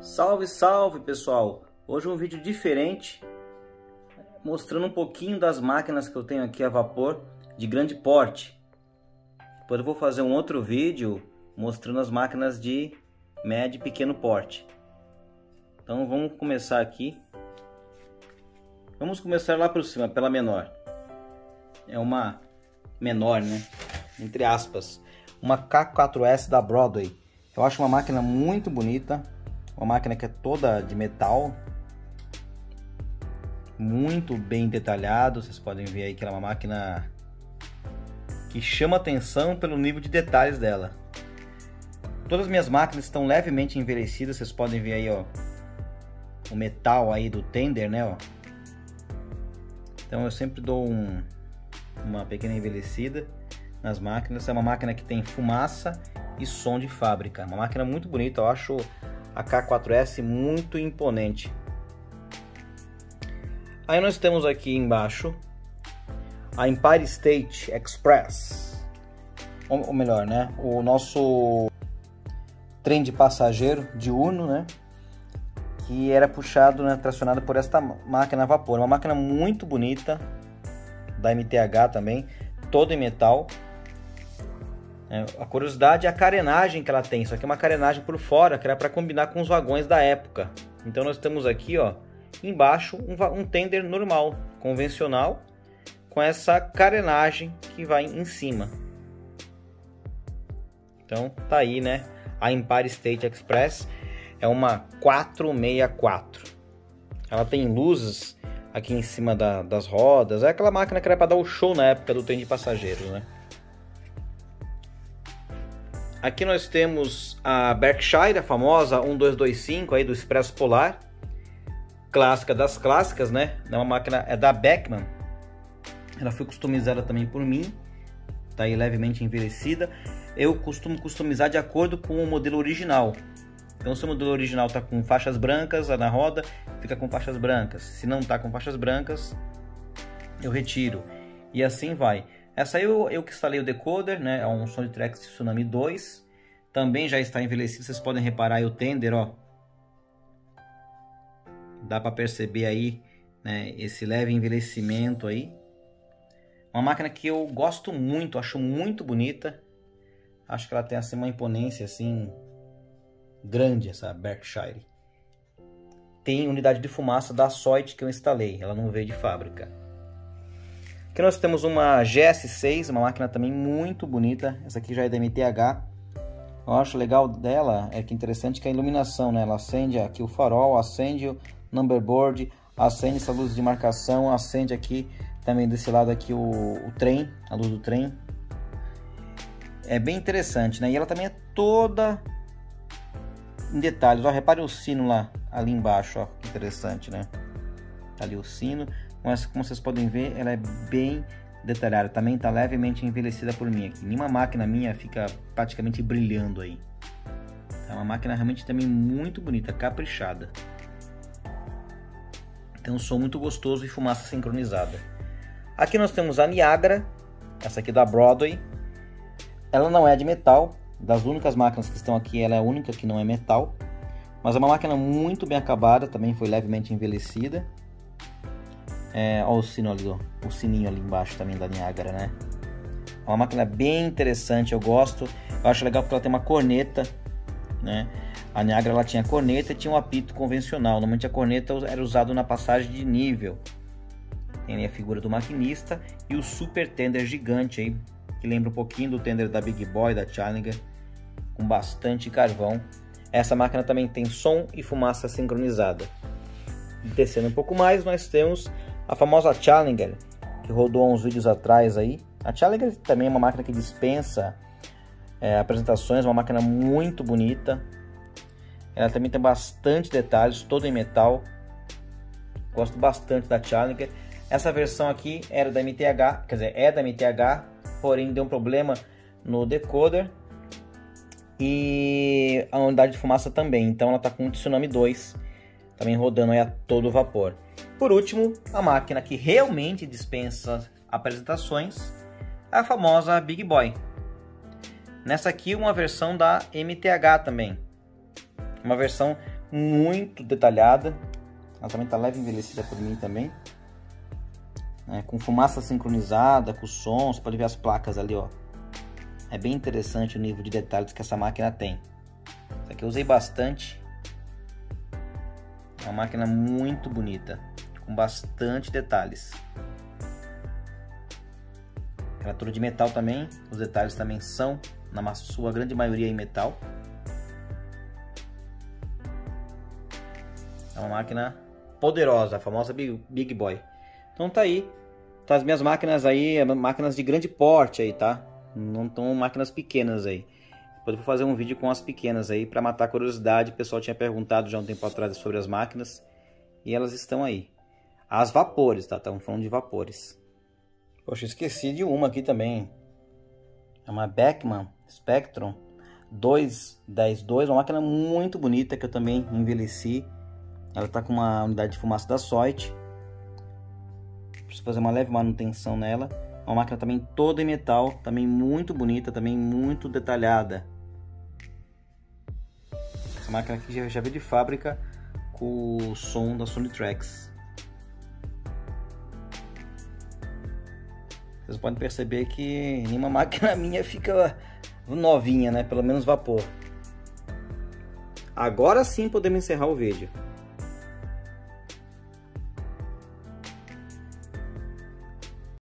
Salve, salve pessoal! Hoje um vídeo diferente mostrando um pouquinho das máquinas que eu tenho aqui a vapor de grande porte. Depois eu vou fazer um outro vídeo mostrando as máquinas de médio e pequeno porte. Então vamos começar aqui. Vamos começar lá por cima, pela menor. É uma menor, né? Entre aspas. Uma K4S da Broadway. Eu acho uma máquina muito bonita uma máquina que é toda de metal, muito bem detalhado. Vocês podem ver aí que ela é uma máquina que chama atenção pelo nível de detalhes dela. Todas as minhas máquinas estão levemente envelhecidas. Vocês podem ver aí, ó, o metal aí do tender, né, ó. Então eu sempre dou um, uma pequena envelhecida nas máquinas. É uma máquina que tem fumaça e som de fábrica. Uma máquina muito bonita, eu acho a K4S muito imponente. Aí nós temos aqui embaixo a Empire State Express, ou melhor, né, o nosso trem de passageiro diurno, né, que era puxado, né, tracionado por esta máquina a vapor, uma máquina muito bonita da MTH também, todo em metal, é, a curiosidade é a carenagem que ela tem, só que é uma carenagem por fora, que era para combinar com os vagões da época. Então nós temos aqui, ó, embaixo um, um tender normal, convencional, com essa carenagem que vai em cima. Então tá aí, né? A Empire State Express é uma 464. Ela tem luzes aqui em cima da, das rodas. É aquela máquina que era para dar o show na época do trem de passageiros, né? Aqui nós temos a Berkshire, a famosa 1225 aí do Expresso Polar, clássica das clássicas, né? É uma máquina é da Beckman. Ela foi customizada também por mim, tá aí levemente envelhecida. Eu costumo customizar de acordo com o modelo original. Então, se o modelo original está com faixas brancas na roda, fica com faixas brancas. Se não está com faixas brancas, eu retiro. E assim vai. Essa aí eu, eu que instalei o decoder, né? É um Soundtrax Tsunami 2. Também já está envelhecido, vocês podem reparar aí o tender, ó. Dá para perceber aí, né, esse leve envelhecimento aí. Uma máquina que eu gosto muito, acho muito bonita. Acho que ela tem assim uma imponência assim grande essa Berkshire. Tem unidade de fumaça da Soit que eu instalei, ela não veio de fábrica. Aqui nós temos uma GS6, uma máquina também muito bonita. Essa aqui já é da MTH. Eu acho legal dela, é que interessante que a iluminação, né? Ela acende aqui o farol, acende o number board, acende essa luz de marcação, acende aqui também desse lado aqui o, o trem, a luz do trem. É bem interessante, né? E ela também é toda em detalhes. Ó, repare o sino lá, ali embaixo, ó, que interessante, né? Ali o sino mas como vocês podem ver, ela é bem detalhada. Também está levemente envelhecida por mim aqui. Nenhuma máquina minha fica praticamente brilhando aí. É uma máquina realmente também muito bonita, caprichada. Tem um som muito gostoso e fumaça sincronizada. Aqui nós temos a Niagara, essa aqui da Broadway. Ela não é de metal, das únicas máquinas que estão aqui, ela é a única que não é metal. Mas é uma máquina muito bem acabada, também foi levemente envelhecida. É, olha o sino ali, ó, o sininho ali embaixo também da Niagara, né? É uma máquina bem interessante, eu gosto. Eu acho legal porque ela tem uma corneta, né? A Niagara ela tinha corneta e tinha um apito convencional. Normalmente a corneta era usada na passagem de nível. Tem a figura do maquinista e o super tender gigante aí, que lembra um pouquinho do tender da Big Boy, da Challenger, com bastante carvão. Essa máquina também tem som e fumaça sincronizada. Descendo um pouco mais, nós temos a famosa Challenger, que rodou uns vídeos atrás aí. A Challenger também é uma máquina que dispensa é, apresentações, uma máquina muito bonita. Ela também tem bastante detalhes, todo em metal. Gosto bastante da Challenger. Essa versão aqui era da MTH, quer dizer, é da MTH, porém deu um problema no decoder e a unidade de fumaça também. Então ela está com o Tsunami 2, também rodando a todo vapor. Por último, a máquina que realmente dispensa apresentações é a famosa Big Boy. Nessa aqui, uma versão da MTH também. Uma versão muito detalhada. Ela também está leve envelhecida por mim também. É, com fumaça sincronizada, com som, você pode ver as placas ali, ó. É bem interessante o nível de detalhes que essa máquina tem. Isso aqui eu usei bastante. É uma máquina muito bonita, com bastante detalhes. Criatura de metal também, os detalhes também são, na sua grande maioria, em metal. É uma máquina poderosa, a famosa Big, Big Boy. Então tá aí, tá as minhas máquinas aí, máquinas de grande porte aí, tá? Não estão máquinas pequenas aí. Depois vou fazer um vídeo com as pequenas aí para matar a curiosidade. O pessoal tinha perguntado já um tempo atrás sobre as máquinas e elas estão aí. As vapores, tá? Estamos falando de vapores. Poxa, esqueci de uma aqui também. É uma Beckman Spectrum 212, uma máquina muito bonita que eu também envelheci. Ela está com uma unidade de fumaça da Soit. Preciso fazer uma leve manutenção nela. Uma máquina também toda em metal, também muito bonita, também muito detalhada. Essa máquina aqui já, já veio de fábrica com o som da Sony Tracks. Vocês podem perceber que nenhuma máquina minha fica novinha, né? Pelo menos vapor. Agora sim podemos encerrar o vídeo.